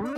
Mm.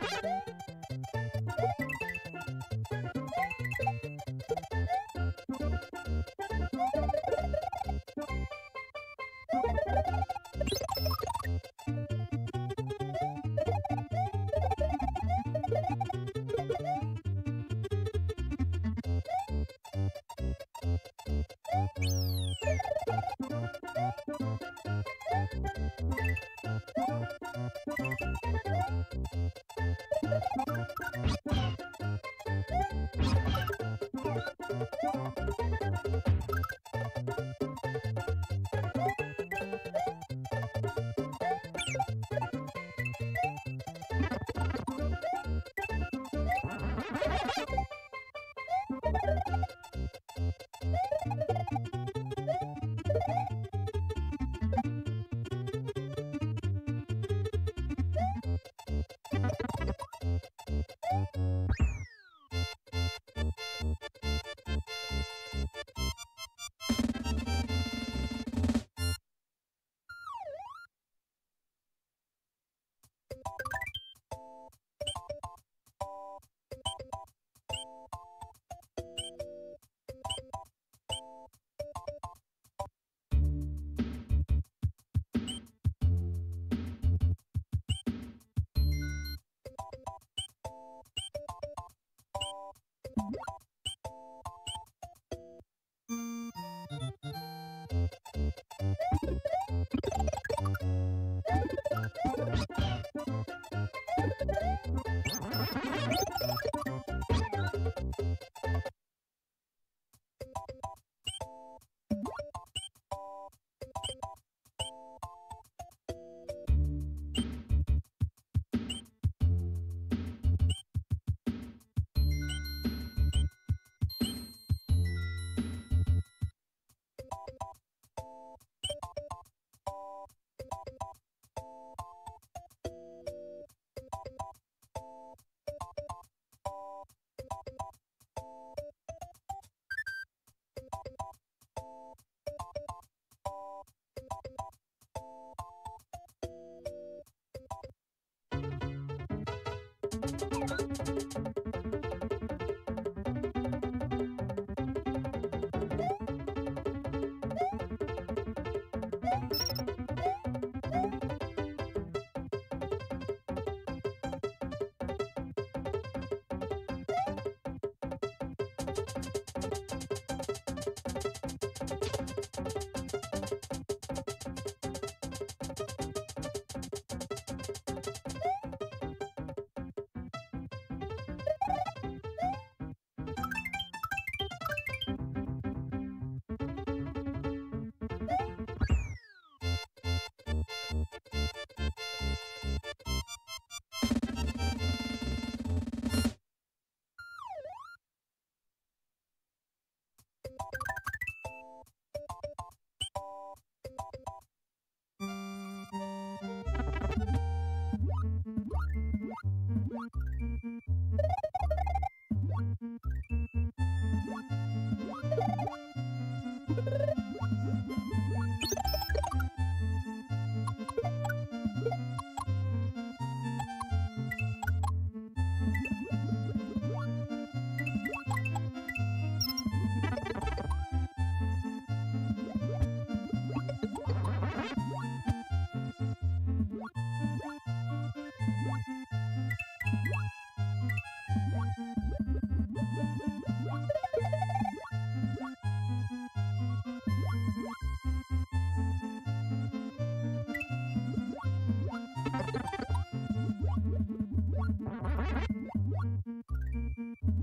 Bye. You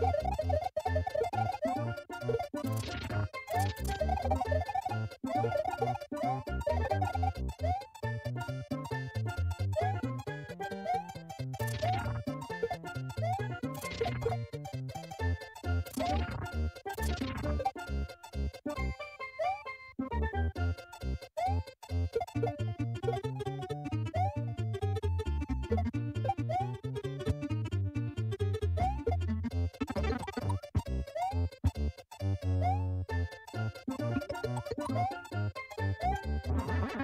you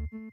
フフフフ。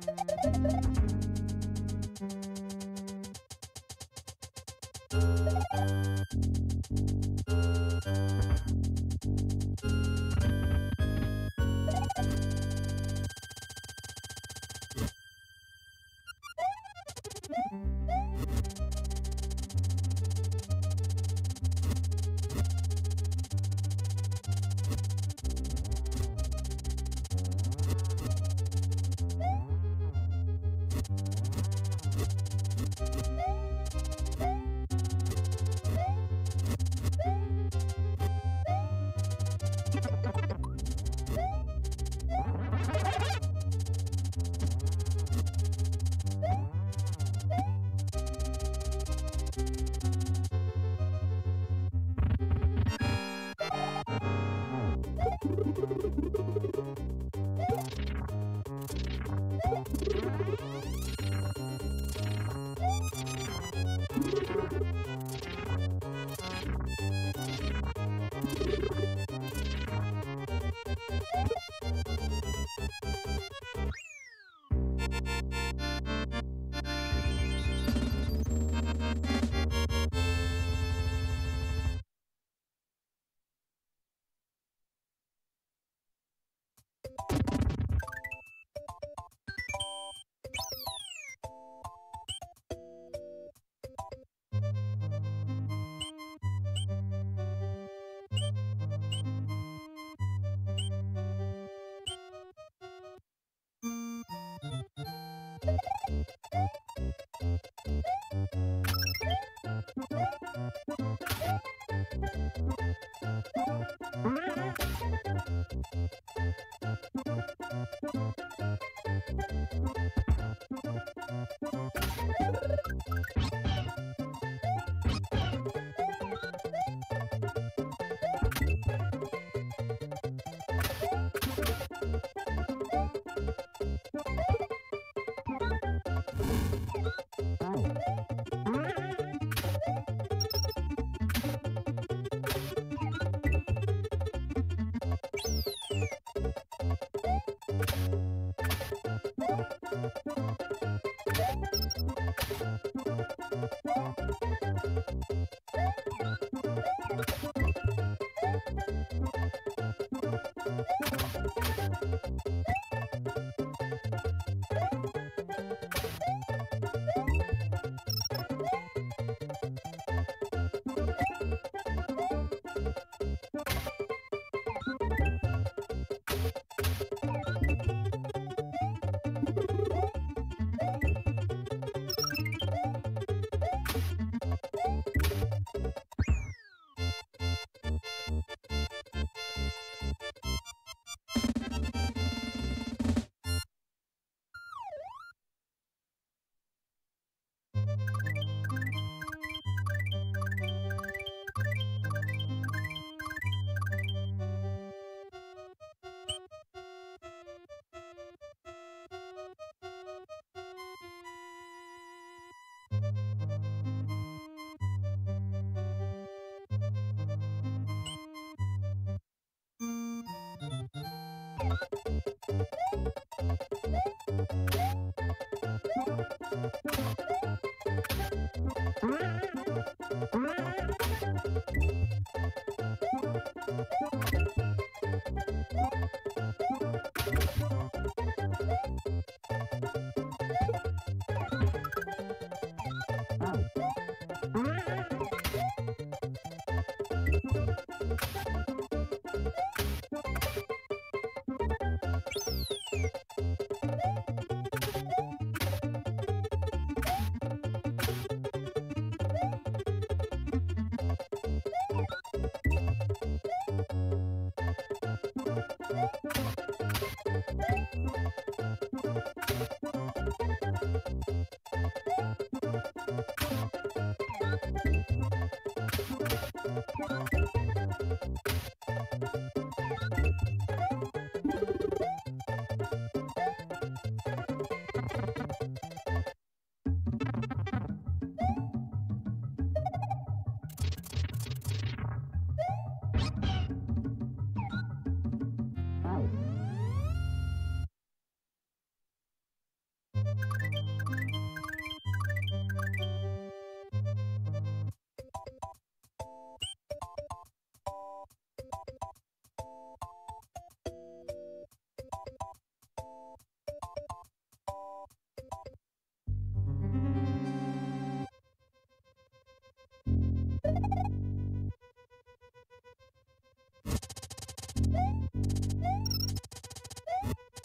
あ。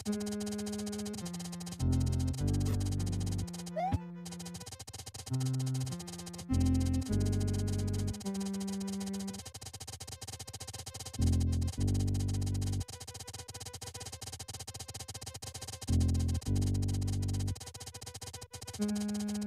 Thank mm -hmm. you.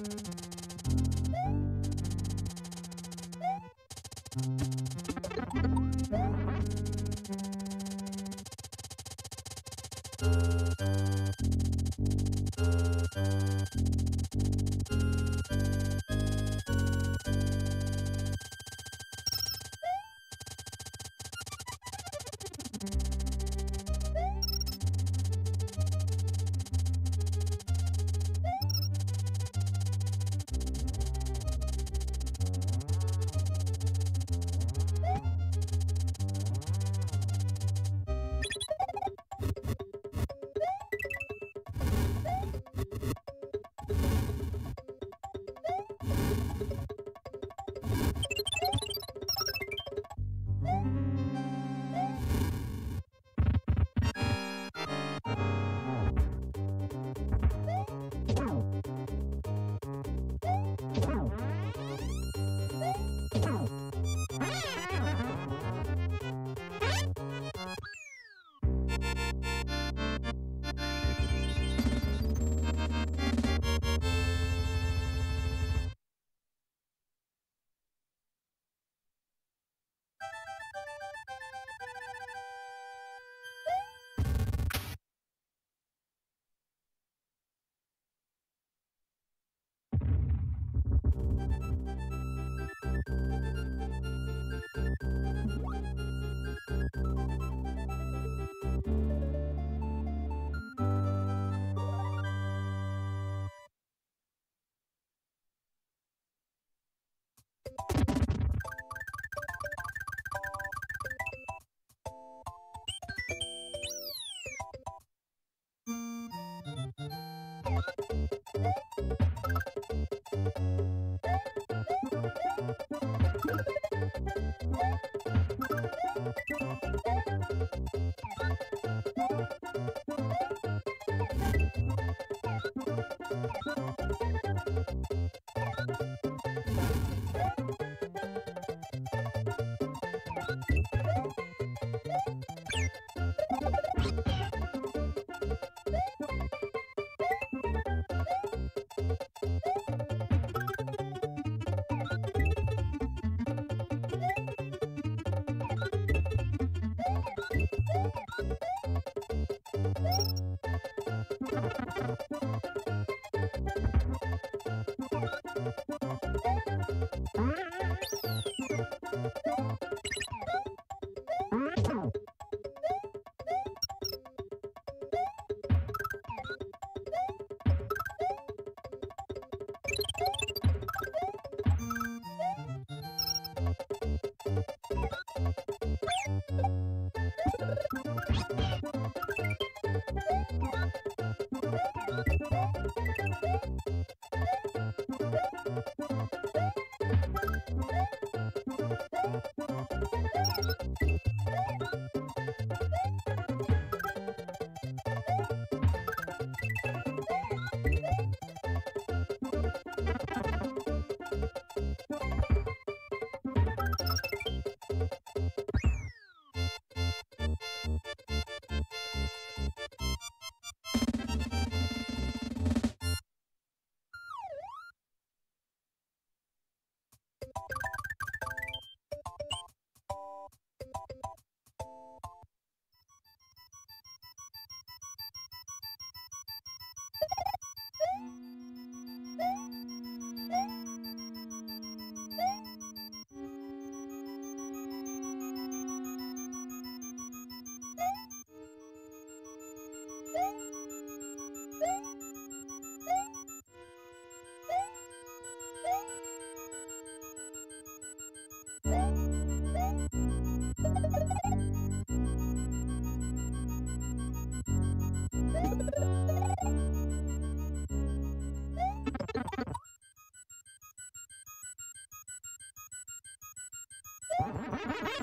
Ha ha ha!